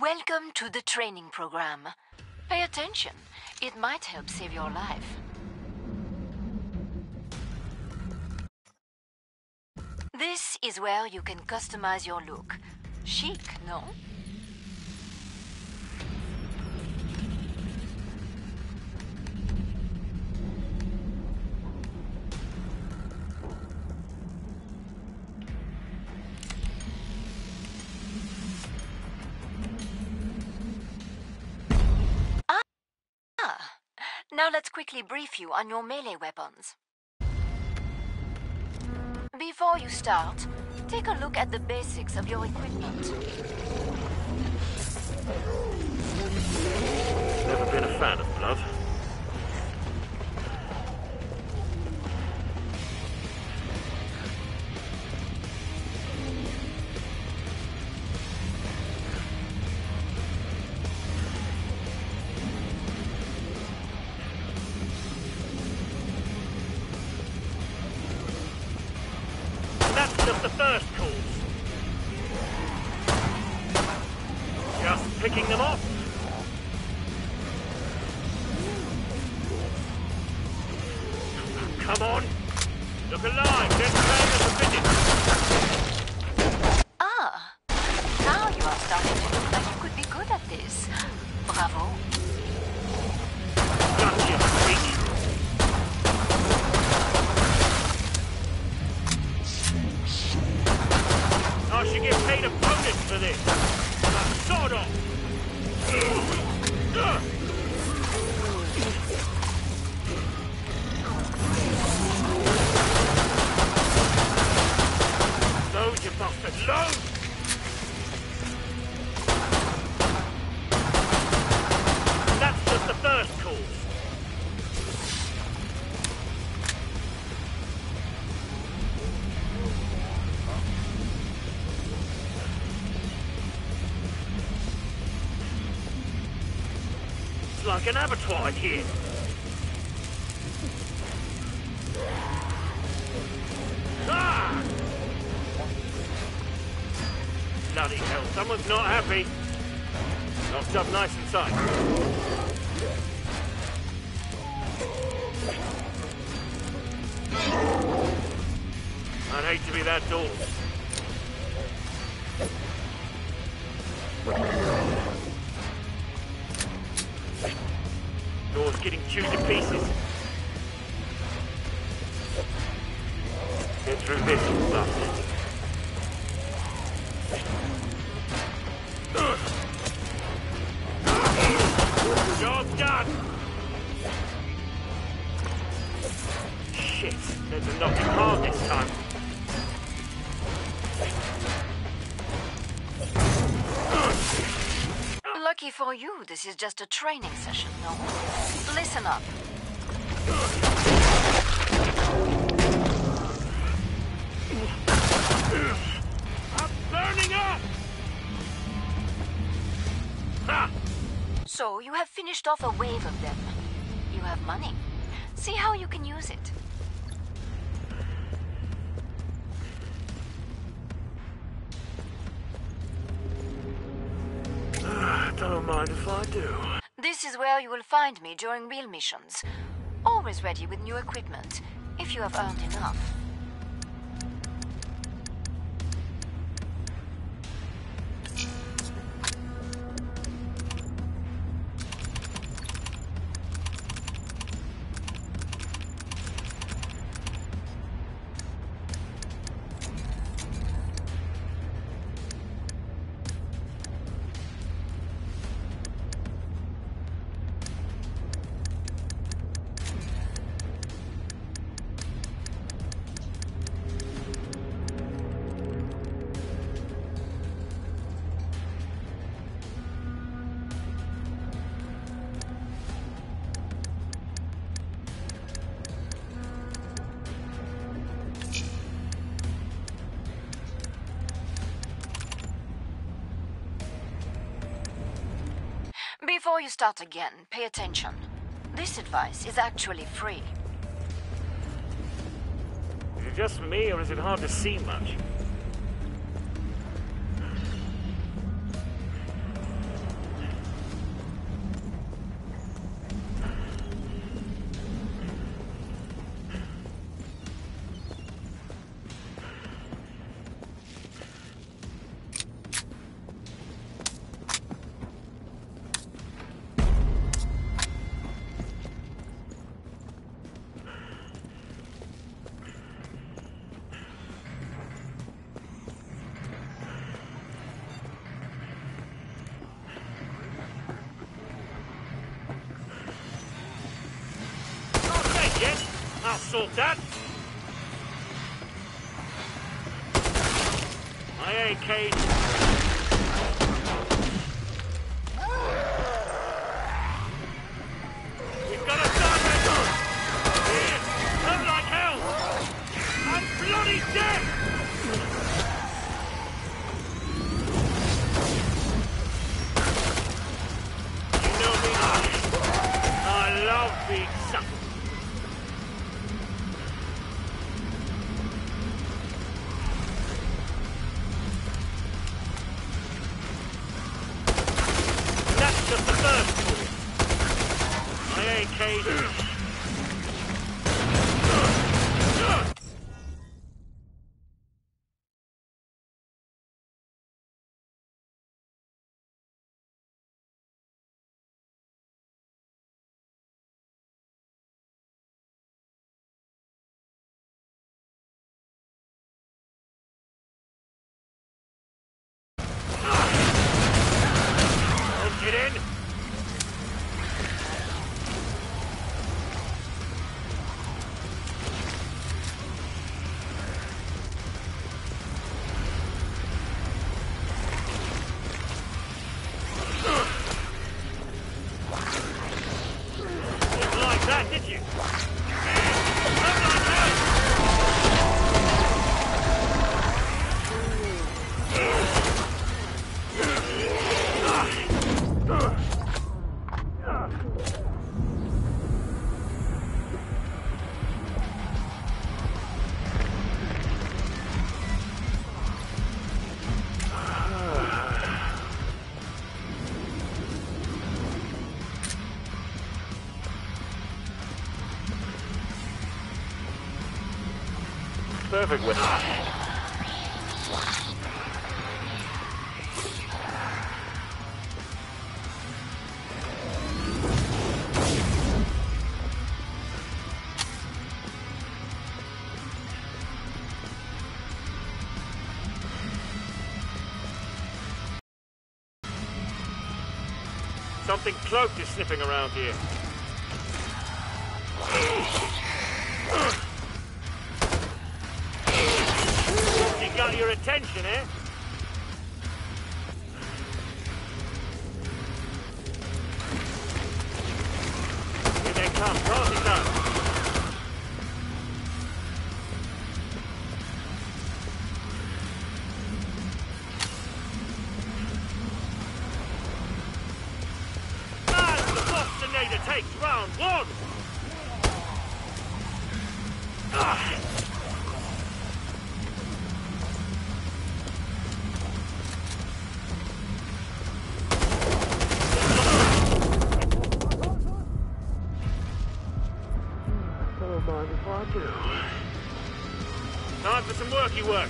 Welcome to the training program. Pay attention. It might help save your life. This is where you can customize your look. Chic, no? Now let's quickly brief you on your melee weapons. Before you start, take a look at the basics of your equipment. Just the first course. Just picking them off. Come on. Look alive. Playing as a fidget. Ah, now you are starting to look like you could be good at this. Bravo. Like an abattoir in here. Ah! Bloody hell, someone's not happy. Locked up nice and tight. I'd hate to be that door. Door's getting chewed to pieces. Get through this, Lucky for you, this is just a training session, no? Listen up. I'm burning up! Ha! So, you have finished off a wave of them. You have money. See how you can use it. Do. This is where you will find me during real missions. Always ready with new equipment, if you have earned enough. Before you start again, pay attention. This advice is actually free. Is it just me, or is it hard to see much? That. My AK. That, did you? Perfect with Something cloaked is sniffing around here. Attention, eh? Here they come. Cross it down. Bostinator takes round one. Ah. Time for some worky work.